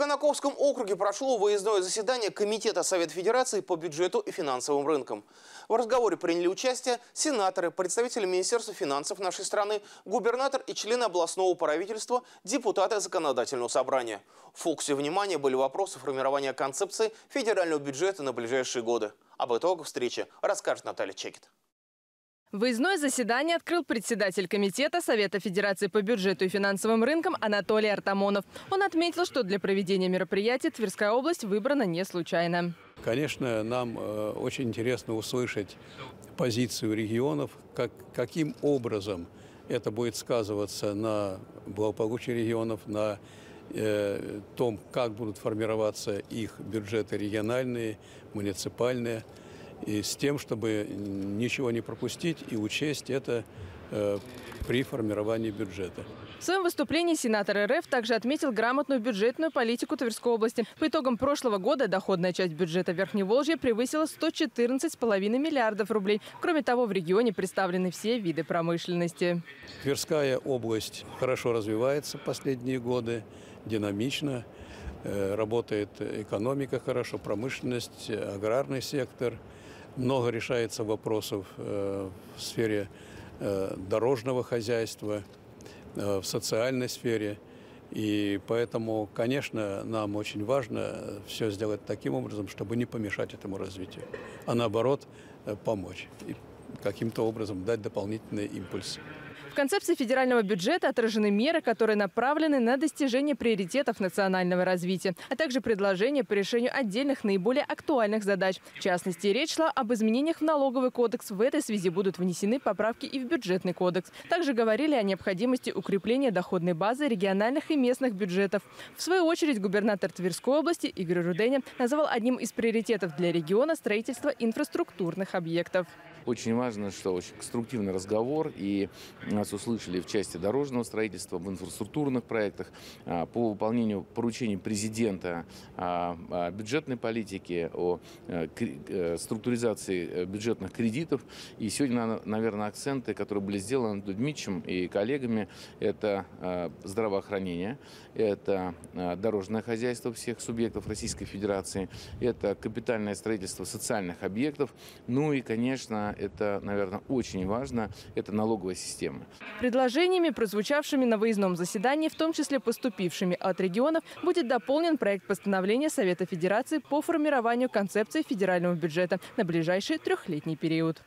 Конаковском округе прошло выездное заседание Комитета Совета Федерации по бюджету и финансовым рынкам. В разговоре приняли участие сенаторы, представители Министерства финансов нашей страны, губернатор и члены областного правительства, депутаты законодательного собрания. В фокусе внимания были вопросы формирования концепции федерального бюджета на ближайшие годы. Об итогах встречи расскажет Наталья Чекет. Выездное заседание открыл председатель Комитета Совета Федерации по бюджету и финансовым рынкам Анатолий Артамонов. Он отметил, что для проведения мероприятия Тверская область выбрана не случайно. Конечно, нам э, очень интересно услышать позицию регионов, как, каким образом это будет сказываться на благополучии регионов, на э, том, как будут формироваться их бюджеты региональные, муниципальные – и с тем, чтобы ничего не пропустить и учесть это э, при формировании бюджета. В своем выступлении сенатор РФ также отметил грамотную бюджетную политику Тверской области. По итогам прошлого года доходная часть бюджета Верхневолжья превысила 114,5 миллиардов рублей. Кроме того, в регионе представлены все виды промышленности. Тверская область хорошо развивается последние годы, динамично. Э, работает экономика хорошо, промышленность, аграрный сектор – много решается вопросов э, в сфере э, дорожного хозяйства, в социальной сфере. И поэтому, конечно, нам очень важно все сделать таким образом, чтобы не помешать этому развитию, а наоборот помочь и каким-то образом дать дополнительный импульс. В концепции федерального бюджета отражены меры, которые направлены на достижение приоритетов национального развития, а также предложения по решению отдельных наиболее актуальных задач. В частности, речь шла об изменениях в налоговый кодекс. В этой связи будут внесены поправки и в бюджетный кодекс. Также говорили о необходимости укрепления доходной базы региональных и местных бюджетов. В свою очередь, губернатор Тверской области Игорь Руденя назвал одним из приоритетов для региона строительство инфраструктурных объектов. Очень важно, что очень конструктивный разговор, и нас услышали в части дорожного строительства, в инфраструктурных проектах, а, по выполнению поручений президента о бюджетной политике, о э, э, структуризации э, бюджетных кредитов. И сегодня, наверное, акценты, которые были сделаны Дудмичем и коллегами, это здравоохранение, это дорожное хозяйство всех субъектов Российской Федерации, это капитальное строительство социальных объектов, ну и, конечно, это, наверное, очень важно, это налоговая система. Предложениями, прозвучавшими на выездном заседании, в том числе поступившими от регионов, будет дополнен проект постановления Совета Федерации по формированию концепции федерального бюджета на ближайший трехлетний период.